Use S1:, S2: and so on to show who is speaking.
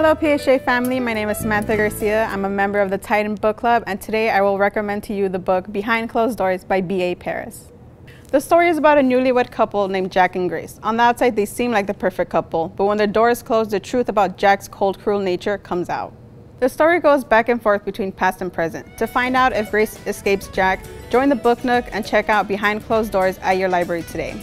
S1: Hello PSJA family, my name is Samantha Garcia. I'm a member of the Titan Book Club and today I will recommend to you the book Behind Closed Doors by B.A. Paris. The story is about a newlywed couple named Jack and Grace. On the outside they seem like the perfect couple, but when the doors close, the truth about Jack's cold cruel nature comes out. The story goes back and forth between past and present. To find out if Grace escapes Jack, join the Book Nook and check out Behind Closed Doors at your library today.